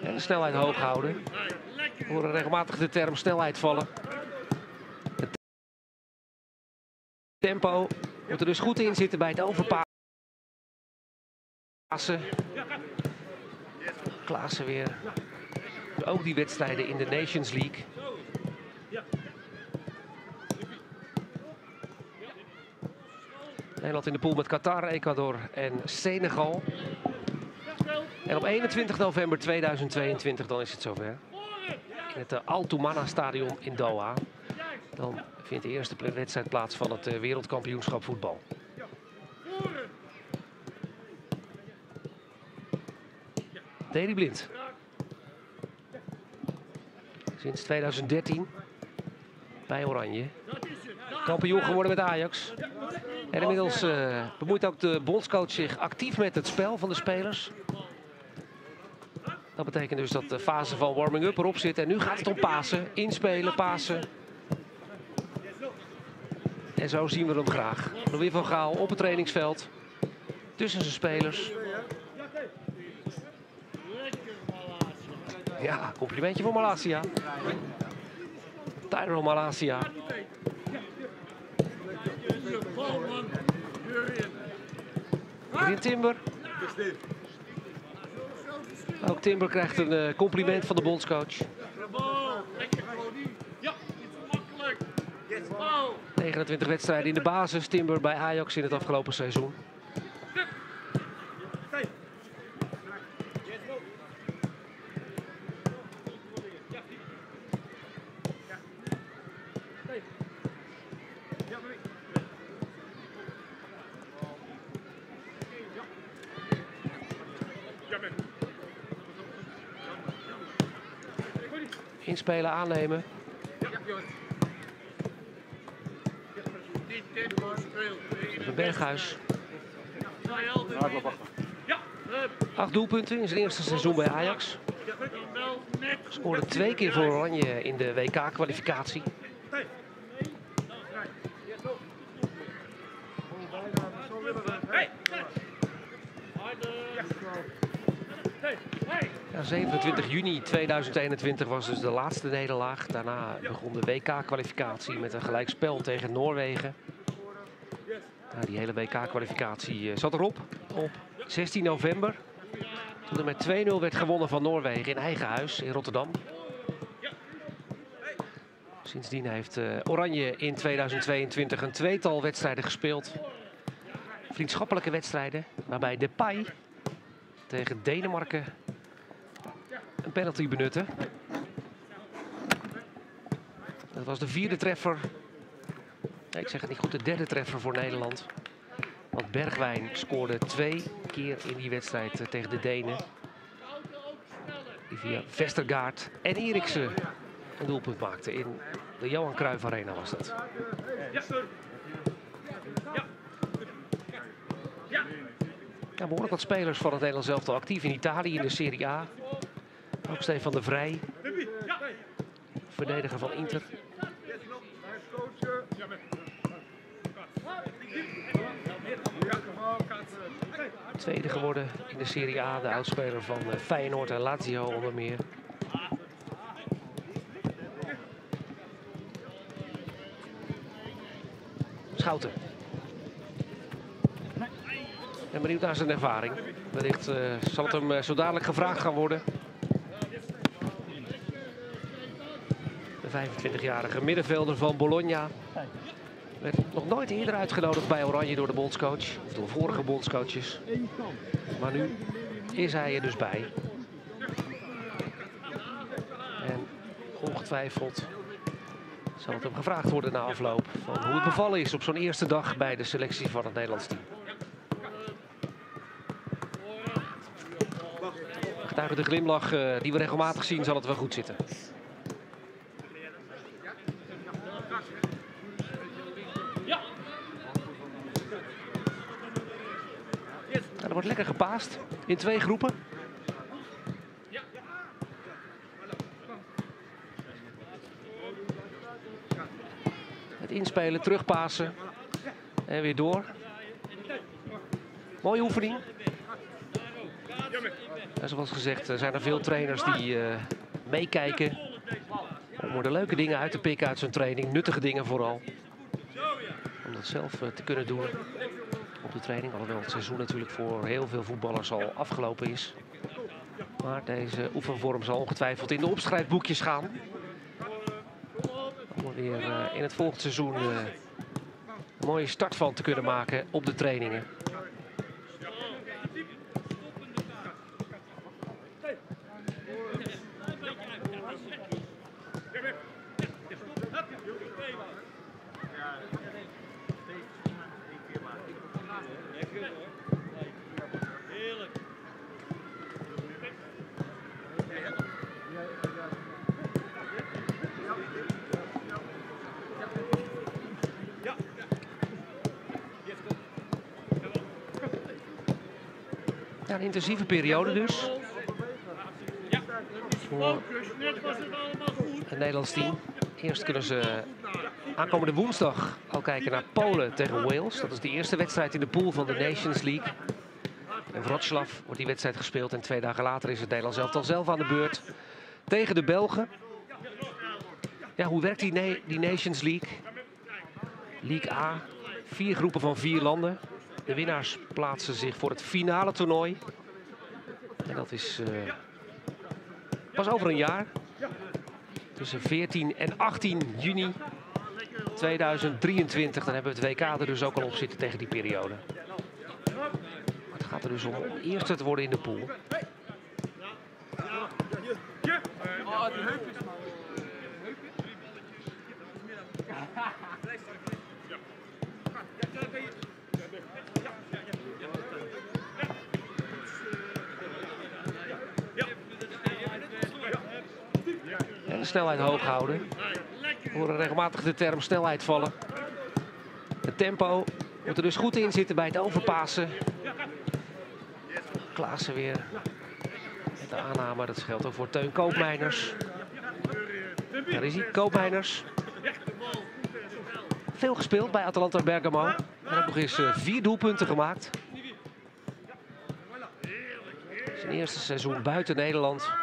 De snelheid hoog houden. We horen regelmatig de term snelheid vallen. Het tempo moet er dus goed in zitten bij het overpassen. Klaassen weer. Ook die wedstrijden in de Nations League. Nederland in de pool met Qatar, Ecuador en Senegal. En op 21 november 2022 dan is het zover. In het Al Toumana stadion in Doha. Dan vindt de eerste wedstrijd plaats van het uh, wereldkampioenschap voetbal. Deli Blind. Sinds 2013 bij Oranje. Kampioen geworden met Ajax. En inmiddels uh, bemoeit ook de bondscoach zich actief met het spel van de spelers. Dat betekent dus dat de fase van warming-up erop zit. En nu gaat het om pasen, inspelen, pasen. En zo zien we hem graag. Louis van Gaal op het trainingsveld. Tussen zijn spelers. Ja, complimentje voor Malasia. Tyrone Malasia. Green Timber. Ook Timber krijgt een uh, compliment van de bondscoach. 29 wedstrijden in de basis. Timber bij Ajax in het afgelopen seizoen. Inspelen, aannemen. Berghuis. Acht doelpunten in zijn eerste seizoen bij Ajax. Scoorde twee keer voor Oranje in de WK-kwalificatie. Ja, 27 juni 2021 was dus de laatste nederlaag. Daarna begon de WK-kwalificatie met een gelijkspel tegen Noorwegen. Die hele WK-kwalificatie zat erop op 16 november. Toen er met 2-0 werd gewonnen van Noorwegen in eigen huis in Rotterdam. Sindsdien heeft uh, Oranje in 2022 een tweetal wedstrijden gespeeld. Vriendschappelijke wedstrijden waarbij Depay tegen Denemarken een penalty benutten. Dat was de vierde treffer. Ik zeg het niet goed, de derde treffer voor Nederland. Want Bergwijn scoorde twee keer in die wedstrijd uh, tegen de Denen. Die via Vestergaard en Eriksen een doelpunt maakte. In de Johan Cruijff Arena was dat. Ja, behoorlijk wat spelers van het Nederlands elftal actief in Italië in de Serie A. Ook Stefan de Vrij. Verdediger van Inter. Tweede geworden in de Serie A. De oudspeler van Feyenoord en Lazio onder meer. Schouten. En benieuwd naar zijn ervaring. Wellicht uh, zal het hem uh, zo dadelijk gevraagd gaan worden. 25-jarige middenvelder van Bologna. Werd nog nooit eerder uitgenodigd bij Oranje door de bondscoach. Of door vorige bondscoaches. Maar nu is hij er dus bij. En ongetwijfeld zal het hem gevraagd worden na afloop. Van hoe het bevallen is op zo'n eerste dag bij de selectie van het Nederlands team. Getuige de glimlach uh, die we regelmatig zien, zal het wel goed zitten. Er wordt lekker gepaast in twee groepen. Het inspelen, terugpassen en weer door. Mooie oefening. En zoals gezegd zijn er veel trainers die uh, meekijken. Om er leuke dingen uit te pikken uit zijn training. Nuttige dingen vooral. Om dat zelf uh, te kunnen doen op de training. Alhoewel het seizoen natuurlijk voor heel veel voetballers al afgelopen is. Maar deze oefenvorm zal ongetwijfeld in de opschrijfboekjes gaan. Om er weer uh, in het volgende seizoen een mooie start van te kunnen maken op de trainingen. Ja, een intensieve periode dus. Voor het Nederlands team. Eerst kunnen ze aankomende woensdag al kijken naar Polen tegen Wales. Dat is de eerste wedstrijd in de pool van de Nations League. In Wroclaw wordt die wedstrijd gespeeld. En twee dagen later is het Nederlands elftal zelf aan de beurt. Tegen de Belgen. Ja, hoe werkt die, die Nations League? League A. Vier groepen van vier landen. De winnaars plaatsen zich voor het finale toernooi. En dat is uh, pas over een jaar. Tussen 14 en 18 juni 2023. Dan hebben we het WK er dus ook al op zitten tegen die periode. Maar het gaat er dus om eerste te worden in de pool. de snelheid hoog houden. We horen regelmatig de term snelheid vallen. Het tempo moet er dus goed in zitten bij het overpassen. Klaassen weer met de aanname. Dat geldt ook voor Teun Koopmeiners. Daar is hij, Koopmeiners. Veel gespeeld bij Atalanta Bergamo. En ook nog eens uh, vier doelpunten gemaakt. Zijn eerste seizoen buiten Nederland.